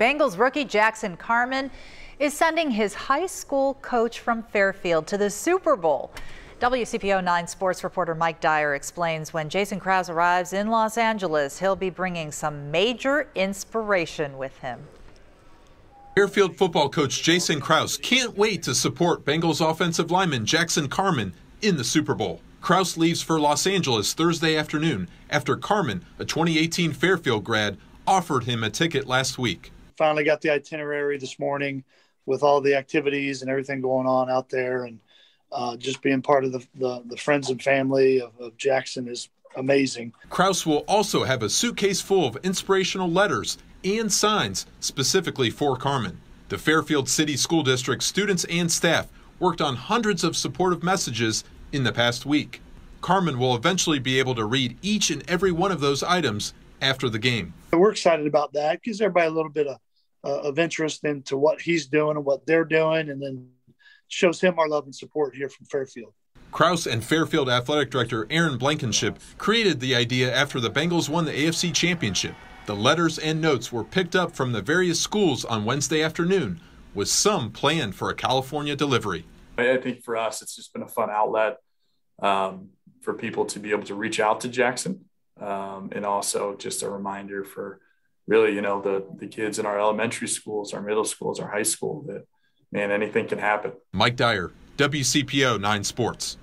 Bengals rookie Jackson Carman is sending his high school coach from Fairfield to the Super Bowl. WCPO 9 sports reporter Mike Dyer explains when Jason Krause arrives in Los Angeles, he'll be bringing some major inspiration with him. Fairfield football coach Jason Krause can't wait to support Bengals offensive lineman Jackson Carman in the Super Bowl. Krause leaves for Los Angeles Thursday afternoon after Carman, a 2018 Fairfield grad, offered him a ticket last week finally got the itinerary this morning with all the activities and everything going on out there, and uh, just being part of the, the, the friends and family of, of Jackson is amazing. Krause will also have a suitcase full of inspirational letters and signs specifically for Carman. The Fairfield City School District students and staff worked on hundreds of supportive messages in the past week. Carman will eventually be able to read each and every one of those items after the game. We're excited about that. Gives everybody a little bit of uh, of interest into what he's doing and what they're doing, and then shows him our love and support here from Fairfield. Krause and Fairfield Athletic Director Aaron Blankenship created the idea after the Bengals won the AFC Championship. The letters and notes were picked up from the various schools on Wednesday afternoon, with some planned for a California delivery. I think for us, it's just been a fun outlet um, for people to be able to reach out to Jackson, um, and also just a reminder for really, you know, the the kids in our elementary schools, our middle schools, our high school that man, anything can happen. Mike Dyer, WCPO 9 Sports.